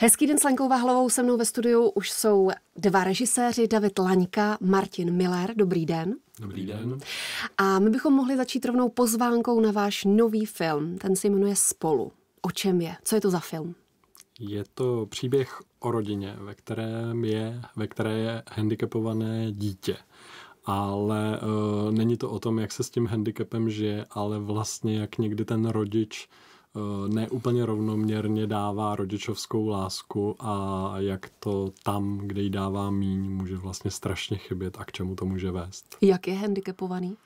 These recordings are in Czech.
Hezký den s Lenkou Váhlovou, se mnou ve studiu už jsou dva režiséři, David Laňka, Martin Miller. Dobrý den. Dobrý den. A my bychom mohli začít rovnou pozvánkou na váš nový film. Ten se jmenuje Spolu. O čem je? Co je to za film? Je to příběh o rodině, ve kterém je, ve které je handicapované dítě. Ale uh, není to o tom, jak se s tím handicapem žije, ale vlastně jak někdy ten rodič neúplně rovnoměrně dává rodičovskou lásku a jak to tam, kde jí dává míň, může vlastně strašně chybět a k čemu to může vést. Jak je handicapovaný?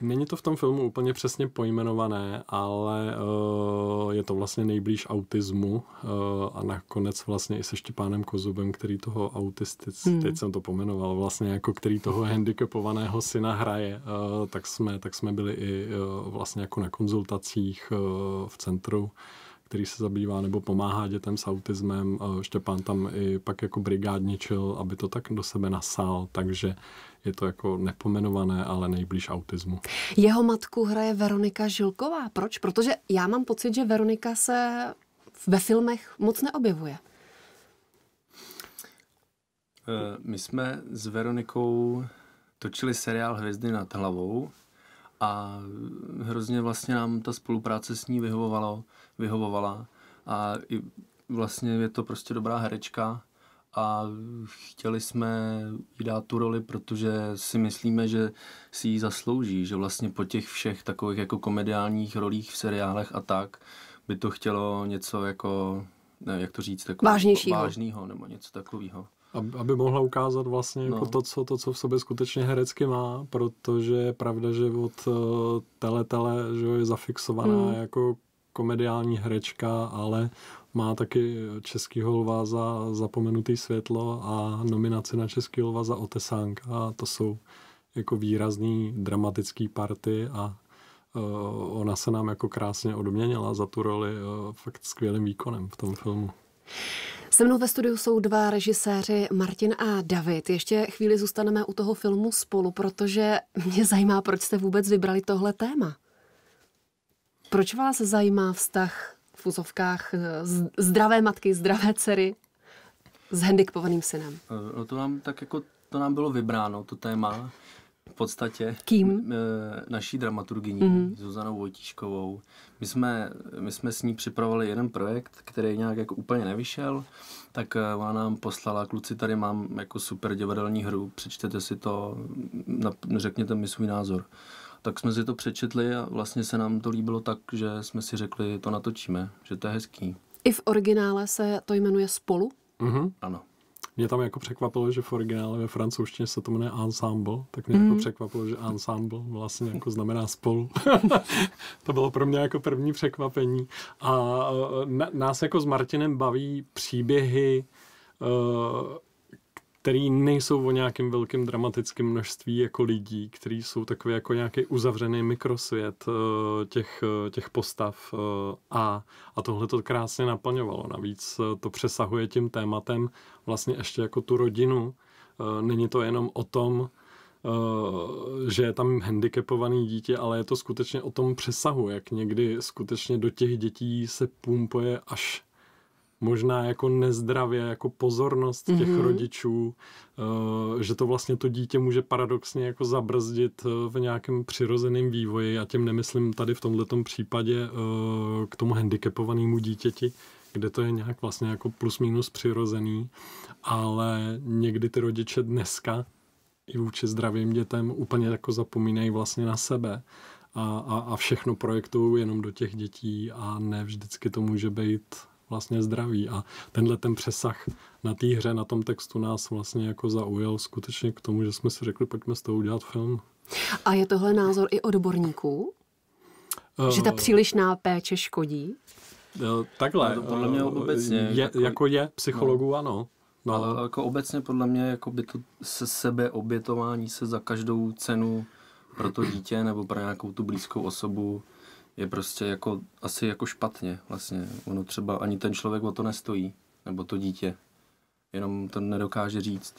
Není to v tom filmu úplně přesně pojmenované, ale uh, je to vlastně nejblíž autismu uh, a nakonec vlastně i se Štěpánem Kozubem, který toho autistic, hmm. teď jsem to pomenoval, vlastně jako který toho handicapovaného syna hraje, uh, tak, jsme, tak jsme byli i uh, vlastně jako na konzultacích uh, v centru který se zabývá nebo pomáhá dětem s autismem. Štěpán tam i pak jako brigádničil, aby to tak do sebe nasál, takže je to jako nepomenované, ale nejblíž autismu. Jeho matku hraje Veronika Žilková. Proč? Protože já mám pocit, že Veronika se ve filmech moc neobjevuje. Eh, my jsme s Veronikou točili seriál Hvězdy nad hlavou a hrozně vlastně nám ta spolupráce s ní vyhovovala, vyhovovala a i vlastně je to prostě dobrá herečka a chtěli jsme jí dát tu roli, protože si myslíme, že si ji zaslouží, že vlastně po těch všech takových jako komediálních rolích v seriálech a tak by to chtělo něco jako, ne, jak to říct, jako vážnějšího. vážného nebo něco takového. Aby, aby mohla ukázat vlastně jako no. to, co, to, co v sobě skutečně herecky má, protože je pravda, že od uh, tele, tele že je zafixovaná mm. jako komediální herečka, ale má taky Českýho lva za Zapomenutý světlo a nominaci na Český lva za Otesánk a to jsou jako výrazný dramatický party a uh, ona se nám jako krásně odměnila za tu roli uh, fakt skvělým výkonem v tom filmu. Se mnou ve studiu jsou dva režiséři, Martin a David. Ještě chvíli zůstaneme u toho filmu spolu, protože mě zajímá, proč jste vůbec vybrali tohle téma. Proč vás zajímá vztah v úzovkách eh, zdravé matky, zdravé dcery s handicapovaným synem? Eh, no to nám tak jako, to nám bylo vybráno, to téma podstatě. Kým? Eh, naší dramaturgyní, mm-hmm. Zuzanou Vojtíškovou. My jsme, my jsme s ní připravovali jeden projekt, který nějak jako úplně nevyšel, tak ona nám poslala, kluci, tady mám jako super divadelní hru, přečtěte si to, řekněte mi svůj názor tak jsme si to přečetli a vlastně se nám to líbilo tak, že jsme si řekli, to natočíme, že to je hezký. I v originále se to jmenuje Spolu? Mm-hmm. Ano. Mě tam jako překvapilo, že v originále ve francouzštině se to jmenuje ensemble, tak mě mm. jako překvapilo, že ensemble vlastně jako znamená spolu. to bylo pro mě jako první překvapení. A nás jako s Martinem baví příběhy uh, který nejsou o nějakém velkém dramatickém množství jako lidí, který jsou takový jako nějaký uzavřený mikrosvět eh, těch, eh, těch postav eh, a, a tohle to krásně naplňovalo. Navíc to přesahuje tím tématem vlastně ještě jako tu rodinu. Není to jenom o tom, že je tam handicapovaný dítě, ale je to skutečně o tom přesahu, jak někdy skutečně do těch dětí se pumpuje až možná jako nezdravě, jako pozornost těch mm-hmm. rodičů, uh, že to vlastně to dítě může paradoxně jako zabrzdit eh, v nějakém přirozeném vývoji. Já tím nemyslím tady v tomto případě uh, k tomu handicapovanému dítěti, kde to je nějak vlastně jako plus minus přirozený, ale někdy ty rodiče dneska i vůči zdravým dětem úplně jako zapomínají vlastně na sebe a, a, a všechno projektují jenom do těch dětí a ne vždycky to může být vlastně zdraví. A tenhle ten přesah na té hře, na tom textu nás vlastně jako zaujal skutečně k tomu, že jsme si řekli, pojďme z toho udělat film. A je tohle názor i odborníků? Uh, že ta přílišná péče škodí? Uh, takhle. No, podle mě obecně. Je, jako, jako je, psychologů no. ano. No. Ale jako obecně podle mě jako by to se sebe obětování se za každou cenu pro to dítě nebo pro nějakou tu blízkou osobu je prostě jako, asi jako špatně vlastně. Ono třeba ani ten člověk o to nestojí, nebo to dítě. Jenom to nedokáže říct.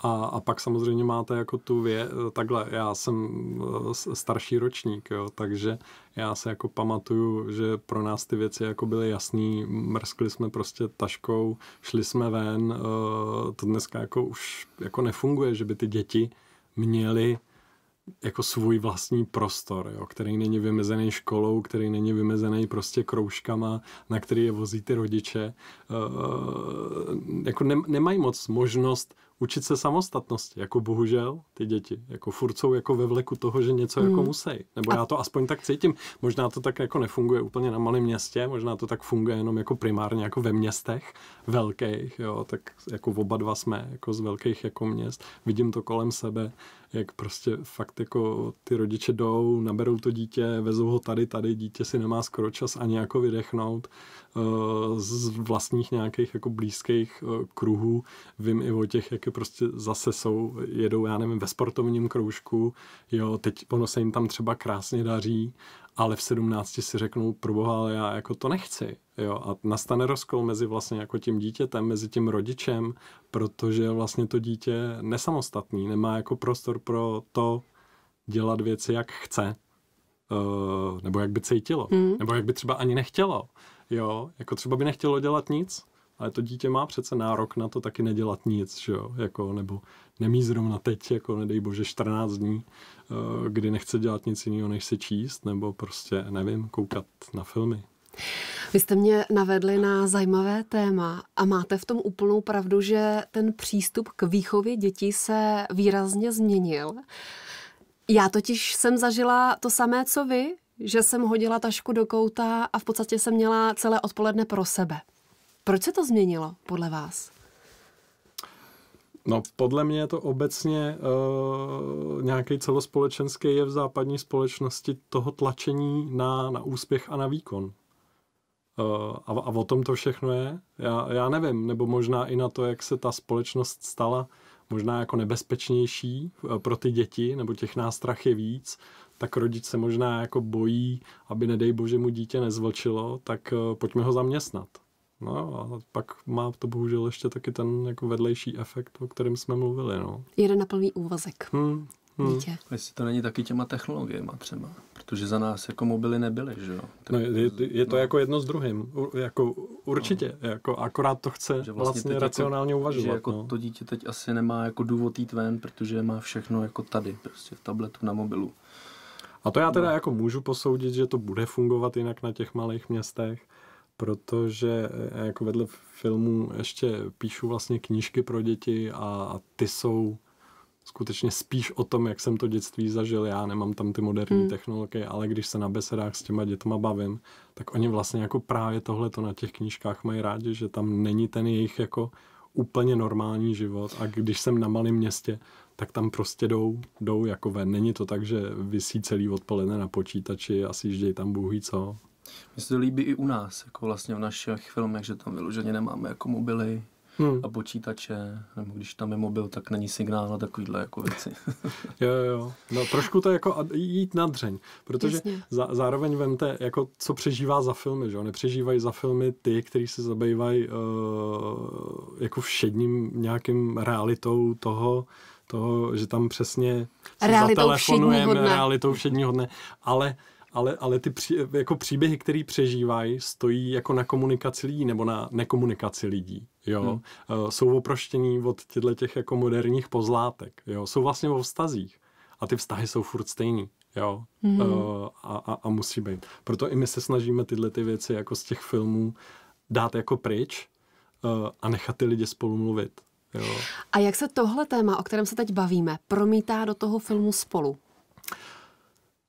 A, a pak samozřejmě máte jako tu vě, takhle, já jsem eh, starší ročník, jo, takže já se jako pamatuju, že pro nás ty věci jako byly jasný, mrskli jsme prostě taškou, šli jsme ven, eh, to dneska jako už jako nefunguje, že by ty děti měly jako svůj vlastní prostor, jo, který není vymezený školou, který není vymezený prostě kroužkama, na který je vozí ty rodiče. E, jako ne, nemají moc možnost učit se samostatnosti, jako bohužel ty děti, jako furt jsou jako ve vleku toho, že něco jako hmm. musí. Nebo já to aspoň tak cítím. Možná to tak jako nefunguje úplně na malém městě, možná to tak funguje jenom jako primárně jako ve městech velkých, jo, tak jako oba dva jsme jako z velkých jako měst. Vidím to kolem sebe, jak prostě fakt jako ty rodiče jdou, naberou to dítě, vezou ho tady, tady, dítě si nemá skoro čas ani jako vydechnout uh, z vlastních nějakých jako blízkých uh, kruhů. Vím i o těch, jak prostě zase jsou, jedou, já nevím, ve sportovním kroužku, jo, teď ono se jim tam třeba krásně daří, ale v 17 si řeknou, proboha, ale já jako to nechci. Jo, a nastane rozkol mezi vlastně jako tím dítětem, mezi tím rodičem, protože vlastně to dítě nesamostatný, nemá jako prostor pro to dělat věci, jak chce. Uh, nebo jak by cítilo. Hmm. Nebo jak by třeba ani nechtělo. Jo, jako třeba by nechtělo dělat nic, ale to dítě má přece nárok na to taky nedělat nic, že jo, jako, nebo nemí zrovna teď, jako nedej bože 14 dní, eh, kdy nechce dělat nic jiného, než se číst, nebo prostě, nevím, koukat na filmy. Vy jste mě navedli na zajímavé téma a máte v tom úplnou pravdu, že ten přístup k výchově dětí se výrazně změnil. Já totiž jsem zažila to samé, co vy, že jsem hodila tašku do kouta a v podstatě jsem měla celé odpoledne pro sebe. Proč se to změnilo podle vás? No, podle mě je to obecně uh, nějaký celospolečenský je v západní společnosti toho tlačení na, na úspěch a na výkon. Uh, a, a o tom to všechno je. Já, já nevím, nebo možná i na to, jak se ta společnost stala možná jako nebezpečnější uh, pro ty děti, nebo těch nástrach je víc, tak rodič se možná jako bojí, aby nedej bože mu dítě nezvlčilo, tak uh, pojďme ho zaměstnat. No a pak má to bohužel ještě taky ten jako vedlejší efekt, o kterém jsme mluvili. No. Jeden na plný úvazek. Hmm. Hmm. Dítě. Jestli to není taky těma technologiemi třeba, protože za nás jako mobily nebyly, že jo? no, je, je to no. jako jedno s druhým, U, jako určitě, no. jako akorát to chce že vlastně, vlastně jako- racionálně jako, uvažovat. Že jako no. to dítě teď asi nemá jako důvod jít ven, protože má všechno jako tady, prostě v tabletu, na mobilu. A to já teda no. jako můžu posoudit, že to bude fungovat jinak na těch malých městech, protože eh, jako vedle filmů ještě píšu vlastně knížky pro děti a, a ty jsou skutečně spíš o tom, jak jsem to dětství zažil. Já nemám tam ty moderní hmm. technologie, ale když se na besedách s těma dětma bavím, tak oni vlastně jako právě tohle to na těch knížkách mají rádi, že tam není ten jejich jako úplně normální život a když jsem na malém městě, tak tam prostě jdou, jdou jako ven. Není to tak, že vysí celý odpoledne na počítači a sjíždějí tam bůh co. Mně se to líbí i u nás, jako vlastně v našich filmech, že tam vyloženě nemáme jako mobily hmm. a počítače, nebo když tam je mobil, tak není signál a takovýhle jako věci. jo, jo, no trošku to jako jít na dřeň, protože za, zároveň vemte, jako co přežívá za filmy, že jo, nepřežívají za filmy ty, kteří se zabývají uh, jako všedním nějakým realitou toho, toho, že tam přesně realitou zatelefonujeme realitou všedního dne, ale ale, ale ty pří, jako příběhy, které přežívají, stojí jako na komunikaci lidí nebo na nekomunikaci lidí. Jo? Hmm. Uh, jsou oproštění od těchto těch jako moderních pozlátek. Jo? Jsou vlastně o vztazích. A ty vztahy jsou furt stejný. Jo? Hmm. Uh, a, a, a musí být. Proto i my se snažíme tyhle ty věci jako z těch filmů dát jako pryč uh, a nechat ty lidi spolu mluvit. Jo. A jak se tohle téma, o kterém se teď bavíme, promítá do toho filmu spolu?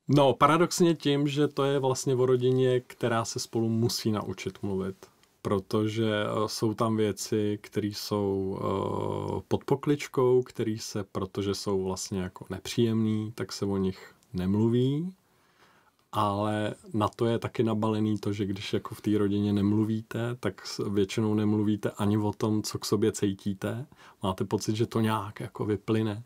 No, paradoxně tím, že to je vlastně o rodině, která se spolu musí naučit mluvit. Protože eh, jsou tam věci, které jsou uh, pod pokličkou, které se, protože jsou vlastně jako nepříjemný, tak se o nich nemluví. Ale na to je taky nabalený to, že když jako v té rodině nemluvíte, tak většinou nemluvíte ani o tom, co k sobě cítíte. Máte pocit, že to nějak jako vyplyne.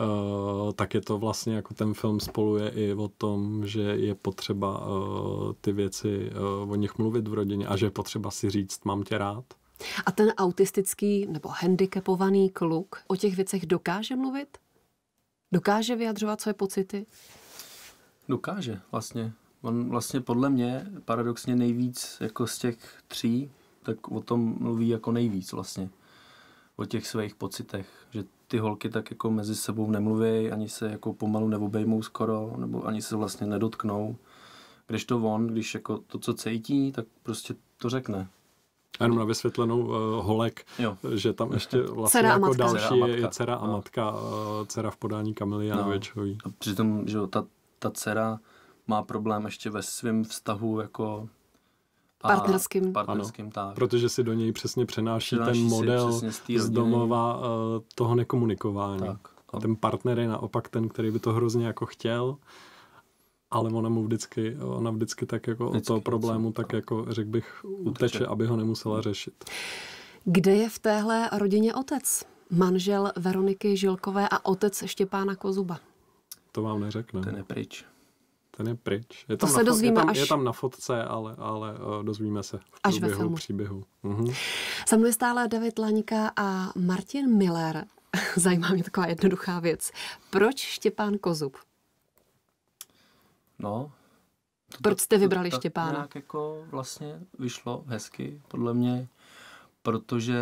Uh, tak je to vlastně jako ten film spolu je i o tom, že je potřeba uh, ty věci uh, o nich mluvit v rodině a že je potřeba si říct, mám tě rád. A ten autistický nebo handicapovaný kluk o těch věcech dokáže mluvit? Dokáže vyjadřovat své pocity? Dokáže vlastně. On vlastně podle mě paradoxně nejvíc jako z těch tří, tak o tom mluví jako nejvíc vlastně. O těch svých pocitech. Že ty holky tak jako mezi sebou nemluví, ani se jako pomalu neobejmou skoro, nebo ani se vlastně nedotknou. Když to on, když jako to, co cítí, tak prostě to řekne. A jenom na vysvětlenou uh, holek, jo. že tam ještě vlastně dcera jako matka. další Dcera a je, je matka. dcera a No. matka, uh, dcera v podání Kamily Janovičový. A přitom, že jo, ta, ta dcera má problém ještě ve svém vztahu jako a- Partnerským. partnerským tak. Protože si do něj přesně přenáší, Přenáší ten model z domova uh, toho nekomunikování. Tak. A ten partner je naopak ten, který by to hrozně jako chtěl, ale ona mu vždycky, ona vždycky tak jako od Vždycky toho problému tak jako, řekl bych, uteče, Uteče. aby ho nemusela řešit. Kde je v téhle rodině otec? Manžel Veroniky Žilkové a otec Štěpána Kozuba. To vám neřekne. Ten je pryč. Ten je pryč. Je To tam se na, dozvíme je tam, až- je tam na fotce, ale, ale uh, dozvíme se v Až ve průběhu filmu. příběhu. Mhm. Se mnou je stále David Laňka a Martin Miller. Zajímá mě taková jednoduchá věc. Proč Štěpán Kozub? No. To Proč jste vybrali tak Štěpána? nějak jako vlastně vyšlo hezky, podle mě, protože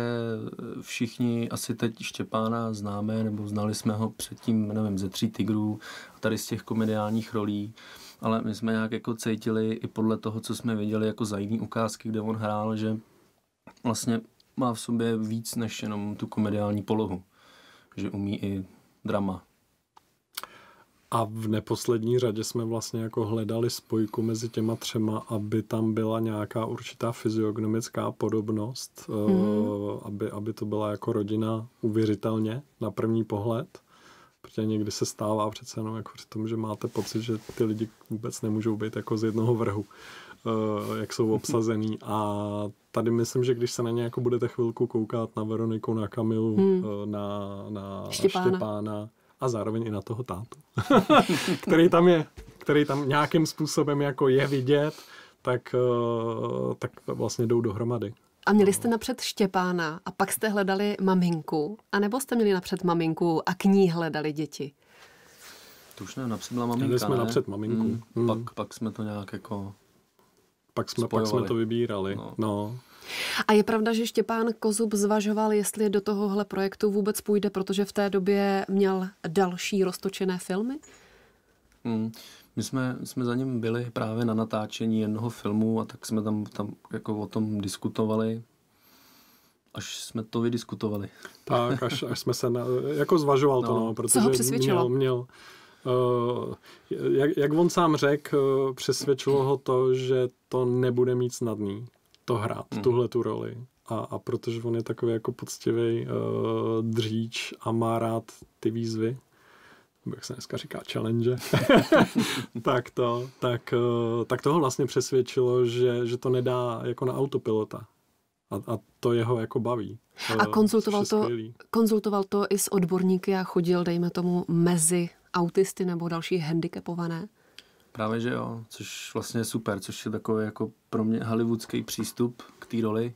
všichni asi teď Štěpána známe, nebo znali jsme ho předtím, nevím, ze Tří tigrů, a tady z těch komediálních rolí, ale my jsme nějak jako cítili i podle toho, co jsme viděli jako za jiný ukázky, kde on hrál, že vlastně má v sobě víc než jenom tu komediální polohu. Že umí i drama. A v neposlední řadě jsme vlastně jako hledali spojku mezi těma třema, aby tam byla nějaká určitá fyziognomická podobnost, mm. aby, aby to byla jako rodina uvěřitelně na první pohled. Protože někdy se stává přece jenom jako při tom, že máte pocit, že ty lidi vůbec nemůžou být jako z jednoho vrhu, eh, jak jsou obsazený. A tady myslím, že když se na ně jako budete chvilku koukat na Veroniku, na Kamilu, Hmm. eh, na, na Štěpána. Štěpána a zároveň i na toho tátu, který tam je, který tam nějakým způsobem jako je vidět, tak, eh, tak vlastně jdou dohromady. A měli jste napřed Štěpána a pak jste hledali maminku? A nebo jste měli napřed maminku a k ní hledali děti? To už ne, napřed byla maminka, Měli jsme ne? napřed maminku. Mm, Mm. Pak, pak jsme to nějak jako... Pak jsme, pak jsme Spojovali. to vybírali. No. No. no. A je pravda, že Štěpán Kozub zvažoval, jestli do tohohle projektu vůbec půjde, protože v té době měl další roztočené filmy? Mm. My jsme, jsme za ním byli právě na natáčení jednoho filmu a tak jsme tam, tam jako o tom diskutovali, až jsme to vydiskutovali. Tak, až, až jsme se, na, jako zvažoval to, No. no, protože Co ho přesvědčilo? měl, měl uh, jak, jak on sám řekl, uh, přesvědčilo ho to, že to nebude mít snadný, to hrát, Mhm. tuhle tu roli. A, a protože on je takový jako poctivý uh, dříč a má rád ty výzvy, jak se dneska říká, challenge, tak to, tak, uh, tak toho vlastně přesvědčilo, že, že to nedá jako na autopilota. A, a to jeho jako baví. A Uh, konzultoval to, skvělý. konzultoval to i s odborníky a chodil, dejme tomu, mezi autisty nebo další handicapované? Právě, že jo, což vlastně je super, což je takový jako pro mě hollywoodský přístup k té roli,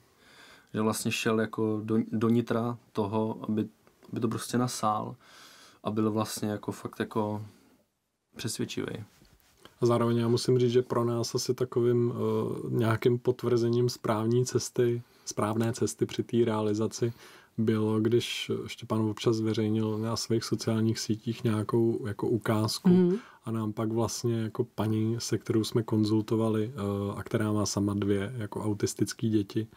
že vlastně šel jako do, do nitra toho, aby, aby to prostě nasál a byl vlastně jako fakt jako přesvědčivý. A zároveň já musím říct, že pro nás asi takovým uh, nějakým potvrzením správní cesty, správné cesty při té realizaci bylo, když Štěpán občas zveřejnil na svých sociálních sítích nějakou jako ukázku Mhm. a nám pak vlastně jako paní, se kterou jsme konzultovali uh, a která má sama dvě jako autistické děti,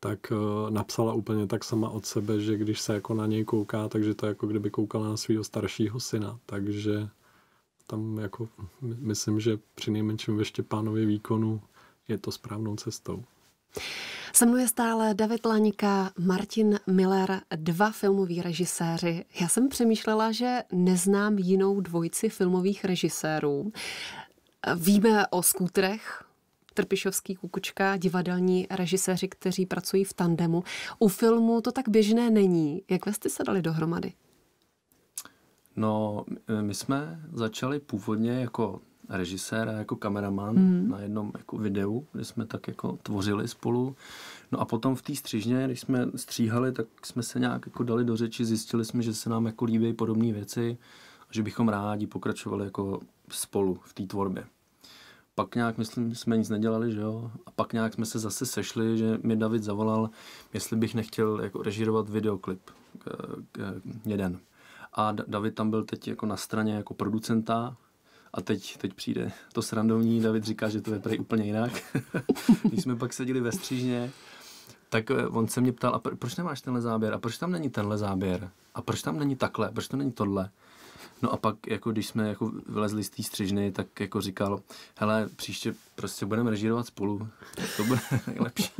tak uh, napsala úplně tak sama od sebe, že když se jako na něj kouká, takže to je jako kdyby koukala na svého staršího syna, takže tam jako my- myslím, že při nejmenším ve Štěpánově výkonu je to správnou cestou. Se mnou je stále David Lanika, Martin Miller, dva filmoví režiséři. Já jsem přemýšlela, že neznám jinou dvojici filmových režisérů. Víme o skútrech, Trpišovský kukučka, divadelní režiséři, kteří pracují v tandemu. U filmu to tak běžné není. Jak vy jste se dali dohromady? No, my jsme začali původně jako režisér a jako kameraman mm. na jednom jako videu, kde jsme tak jako tvořili spolu. No a potom v té střižně, když jsme stříhali, tak jsme se nějak jako dali do řeči, zjistili jsme, že se nám jako líbí podobné věci a že bychom rádi pokračovali jako spolu v té tvorbě. Pak nějak, myslím, jsme nic nedělali, že jo? A pak nějak jsme se zase sešli, že mi David zavolal, jestli bych nechtěl jako režírovat videoklip k, k, jeden. A David tam byl teď jako na straně jako producenta a teď, teď přijde to srandovní, David říká, že to vypadá úplně jinak. Když jsme pak seděli ve střížně, tak eh, on se mě ptal, a proč nemáš tenhle záběr? A proč tam není tenhle záběr? A proč tam není takhle? Proč to není tohle? No a pak, jako když jsme jako vylezli z té střižny, tak jako říkal, hele, příště prostě budeme režírovat spolu, to bude nejlepší.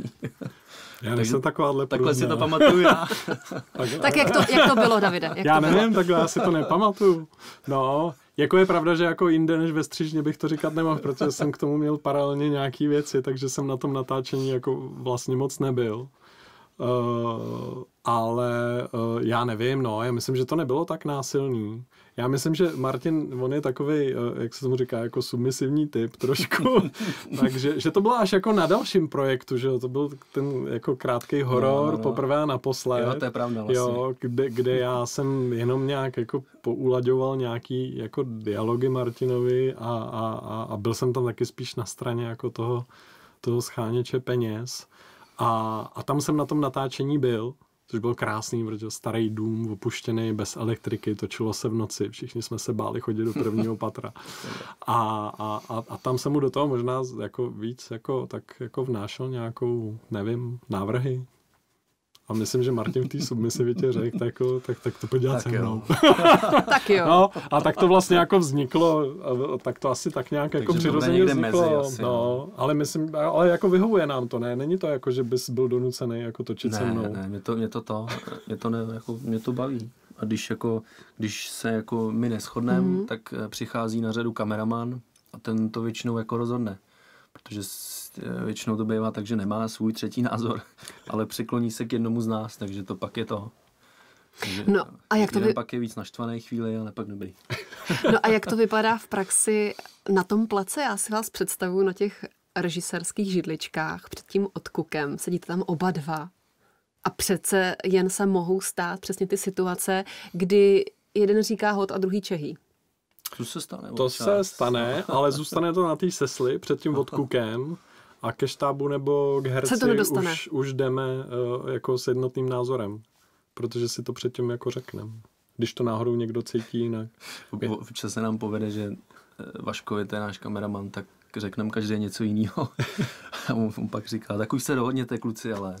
Já nejsem takováhle Takhle si to pamatuju já. tak, tak jak, to, jak to bylo, Davide? Jak já to nevím, takhle já si to nepamatuju. No, jako je pravda, že jako jinde než ve střižně bych to říkat nemohl, protože jsem k tomu měl paralelně nějaký věci, takže jsem na tom natáčení jako vlastně moc nebyl. Uh, ale uh, já nevím, no, já myslím, že to nebylo tak násilný. Já myslím, že Martin, on je takový, uh, jak se tomu říká, jako submisivní typ trošku, takže že to bylo až jako na dalším projektu, že to byl ten jako krátký horor, no, no, no. poprvé a naposled. Jo, to je pravda vlastně. Jo, kde, kde já jsem jenom nějak jako poulaďoval nějaký jako dialogy Martinovi a, a, a, a byl jsem tam taky spíš na straně jako toho, toho scháněče peněz. A, a tam jsem na tom natáčení byl, což byl krásný, protože starý dům, opuštěný, bez elektriky, točilo se v noci, všichni jsme se báli chodit do prvního patra. A, a, a, a tam jsem mu do toho možná jako víc jako, tak jako vnášel nějakou, nevím, návrhy, a myslím, že Martin v té submisivitě řekl, tak, jako, tak, tak to pojď dělat se mnou. tak jo. No, a tak to vlastně jako vzniklo, tak to asi tak nějak jako přirozeně vzniklo. Mezi asi, no, no, ale myslím, ale jako vyhovuje nám to, ne? Není to jako, že bys byl donucený jako točit ne, se mnou. Ne, ne, mě to, mě to to, mě to, ne, jako, mě to baví. A když, jako, když se jako my neschodneme, mm-hmm. tak eh, přichází na řadu kameraman a ten to většinou jako rozhodne. Protože většinou to bývá tak, že nemá svůj třetí názor, ale přikloní se k jednomu z nás, takže to pak je to. Takže no a jak to vy... pak je víc naštvaný chvíli, ale pak dobrý. No a jak to vypadá v praxi na tom place? Já si vás představuji na těch režisérských židličkách před tím odkukem. Sedíte tam oba dva. A přece jen se mohou stát přesně ty situace, kdy jeden říká hod a druhý čehý. To se stane. To se stane, ale zůstane to na té sesli před tím odkukem a ke štábu nebo k herci už, už jdeme uh, jako s jednotným názorem, protože si to předtím jako řekneme. Když to náhodou někdo cítí jinak. Občas se nám povede, že eh, Vaškovi, to je náš kameraman, tak řekneme každý něco jiného. A on, on pak říká, tak už se dohodněte, kluci, ale...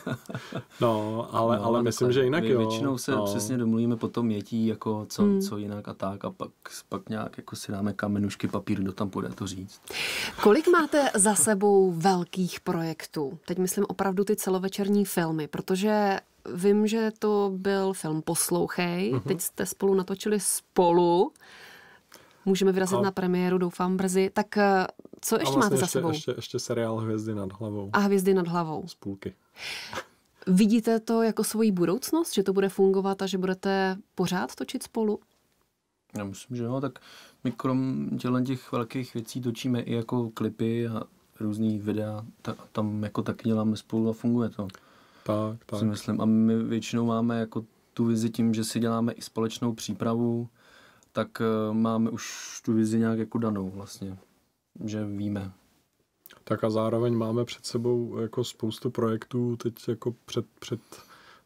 no, ale, no, ale myslím, že jinak my jo. Většinou se no. přesně domluvíme potom jetí, jako co, hmm. co jinak a tak a pak, pak nějak jako si dáme kamenušky papír, kdo tam půjde to říct. Kolik máte za sebou velkých projektů? Teď myslím opravdu ty celovečerní filmy, protože vím, že to byl film Poslouchej, uh-huh. teď jste spolu natočili spolu můžeme vyrazit a... na premiéru, doufám brzy. Tak eh, co ještě vlastně máte ještě, za sebou? Ještě, ještě seriál Hvězdy nad hlavou. A Hvězdy nad hlavou. Z půlky. Vidíte to jako svoji budoucnost, že to bude fungovat a že budete pořád točit spolu? Já myslím, že jo, tak my krom těch velkých věcí točíme i jako klipy a různý videa, ta, tam jako taky děláme spolu a funguje to. Tak, tak. Si myslím. A my většinou máme jako tu vizi tím, že si děláme i společnou přípravu, tak eh, máme už tu vizi nějak jako danou vlastně, že víme. Tak a zároveň máme před sebou jako spoustu projektů, teď jako před, před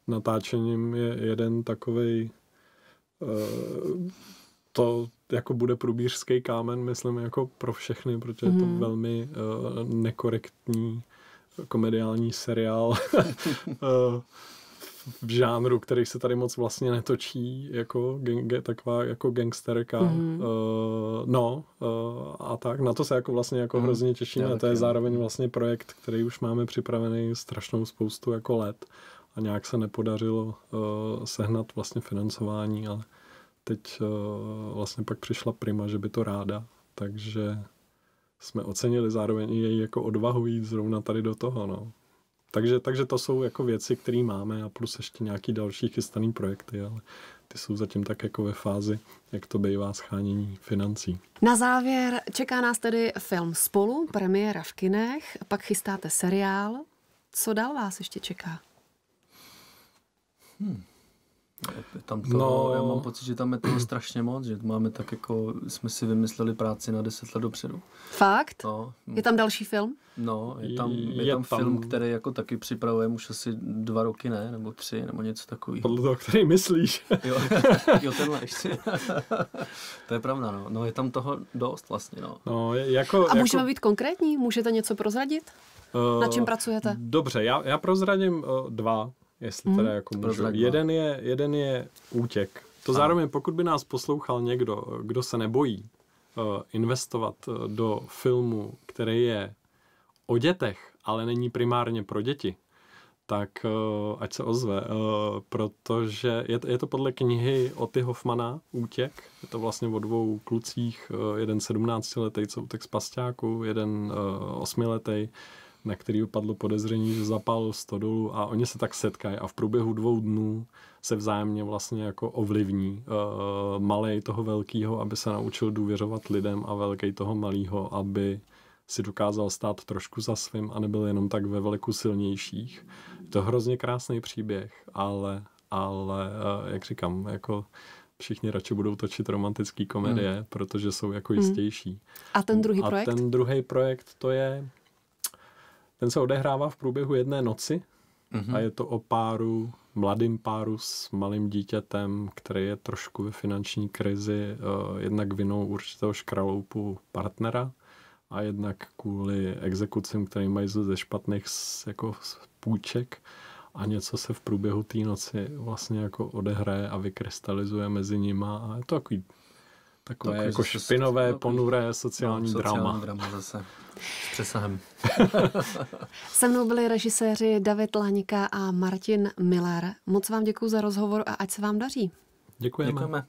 natáčením je jeden takový uh, to jako bude průbířský kámen, myslím, jako pro všechny, protože mm. je to mhm. velmi uh, nekorektní komediální seriál. v žánru, který se tady moc vlastně netočí, jako gang, taková jako gangsterka. Mm-hmm. Uh, no, uh, a tak, na to se jako vlastně jako mm. hrozně těším a to je zároveň vlastně projekt, který už máme připravený strašnou spoustu jako let a nějak se nepodařilo uh, sehnat vlastně financování, ale teď uh, vlastně pak přišla Prima, že by to ráda, takže jsme ocenili zároveň i její jako odvahu jít zrovna tady do toho, no. Takže, takže to jsou jako věci, které máme a plus ještě nějaký další chystaný projekty, ale ty jsou zatím tak jako ve fázi, jak to bývá schánění financí. Na závěr čeká nás tedy film Spolu, premiéra v kinech, pak chystáte seriál. Co dál vás ještě čeká? Hmm. Tam to, no, já mám pocit, že tam je toho strašně moc, že máme tak jako, jsme si vymysleli práci na deset let dopředu. Fakt? No. Je tam další film? No, je tam, je, je tam, tam film, který jako taky připravujeme už asi dva roky, ne? Nebo tři, nebo něco takového. Podle toho, který myslíš. jo, jo, tenhle ještě. to je pravda, no. No, je tam toho dost vlastně, no. no jako, A můžeme jako... být konkrétní? Můžete něco prozradit? Uh, Na čem pracujete? Dobře, já, já prozradím uh, dva jestli hmm. teda jako můžu. Jeden je, jeden je útěk. To zároveň, pokud by nás poslouchal někdo, kdo se nebojí uh, investovat uh, do filmu, který je o dětech, ale není primárně pro děti, tak uh, ať se ozve, uh, protože je, je to podle knihy Oty Hoffmana Útěk. Je to vlastně o dvou klucích, uh, jeden 17-letý, co utek z pasťáku, jeden uh, 8-letý na který padlo podezření, že zapal stodolu a oni se tak setkají a v průběhu dvou dnů se vzájemně vlastně jako ovlivní uh, malej toho velkého, aby se naučil důvěřovat lidem a velký toho malého, aby si dokázal stát trošku za svým a nebyl jenom tak ve veliku silnějších. Je to hrozně krásný příběh, ale, ale uh, jak říkám, jako všichni radši budou točit romantické komedie, hmm. protože jsou jako hmm. jistější. A ten druhý a projekt? ten druhý projekt to je ten se odehrává v průběhu jedné noci mm-hmm. a je to o páru, mladým páru s malým dítětem, který je trošku ve finanční krizi, uh, jednak vinou určitého škraloupu partnera a jednak kvůli exekucím, které mají ze špatných jako půjček a něco se v průběhu té noci vlastně jako odehraje a vykrystalizuje mezi nima a je to takový takové tak, jako špinové, se, ponuré sociální, no, sociální drama. drama zase. S přesahem. Se mnou byli režiséři David Lánika a Martin Miller. Moc vám děkuji za rozhovor a ať se vám daří. Děkujeme. Děkujeme.